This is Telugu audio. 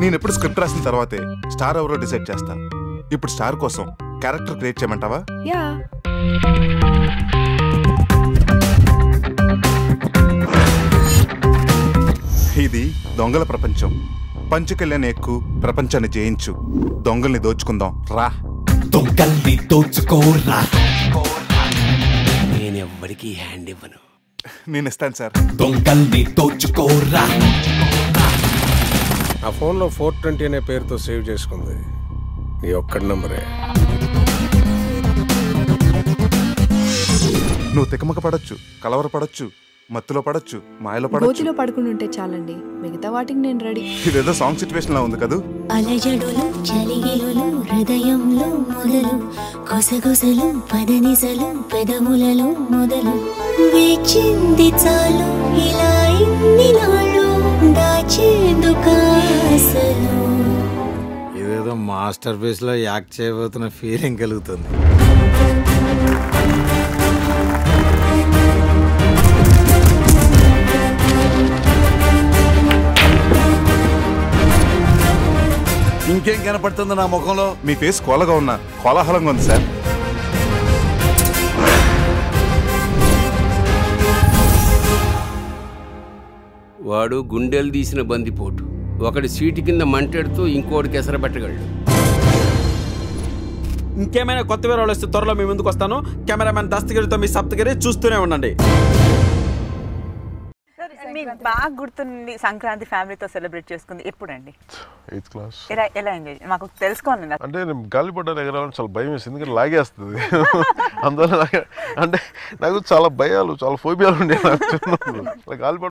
నేను ఎప్పుడు స్క్రిప్ట్ రాసిన తర్వాతే స్టార్ ఎవరో డిసైడ్ చేస్తా. ఇప్పుడు స్టార్ కోసం క్యారెక్టర్ క్రియేట్ చేయమంటావా? యా. ఇది దొంగల ప్రపంచం. పంచుకెళ్ళని ఎక్కు ప్రపంచాన్ని జయించు. దొంగల్ని దోచుకుందాం. రా. దొంగల్ని దోచుకోరా నేను ఎవ్వరికి హ్యాండ్ ఇవ్వను. నేను ఇస్తాను సార్. దొంగల్ని దోచుకోరా ఆ ఫోన్లో ఫోర్ ట్వంటీ అనే పేరుతో సేవ్ చేసుకుంది. ఈ ఒక్కడి నంబరే. నువ్వు తికమక పడొచ్చు కలవర పడొచ్చు మత్తులో పడొచ్చు మాయలో పడొచ్చు. గోతిలో పడుకుని ఉంటే చాలండి. మిగతా వాటికి నేను రెడీ. ఇదేదో సాంగ్ సిచ్యువేషన్ లా ఉంది కదూ? అలజడులు చలిగిలులు హృదయంలో మొదలు. కొసగొసలు పదనిసలు పెదవులలో మొదలు. వేచింది చాలు మాస్టర్ పీస్లో యాక్ట్ చేయబోతున్న ఫీలింగ్ కలుగుతుంది. ఇంకేం కనపడుతుంది నా ముఖంలో? మీ ఫేస్ కోలగా ఉన్నా కోలాహలంగా ఉంది సార్. వాడు గుండెలు తీసిన బందిపోటు. ఒకడి సీటు కింద మంటెడుతూ ఇంకోటికి ఎసరబెట్టగలడు ఇంకేమైనా కొత్త వివరాలు వస్తే త్వరలో మీ ముందుకు వస్తాను. కెమెరామెన్ దస్తగిరితో మీ సప్తగిరి చూస్తూనే ఉండండి. మీకు బాగా గుర్తుంది సంక్రాంతి ఫ్యామిలీతో సెలబ్రేట్ చేసుకుంది. ఎప్పుడండి? Eighth class. ఎలా ఎలా ఎంజాయ్ మాకు తెలుసుకోవాలి అంటే నేను గాలిపడ్డ ఎగరాలని చాలా భయం వేసింది. ఎందుకంటే లాగేస్తుంది. అందువల్ల నాకు- అంటే నాకు చాలా భయాలు చాలా ఫోబియాలు ఉండే నాకు. చిన్నప్పుడు. ఇలా గాలిపట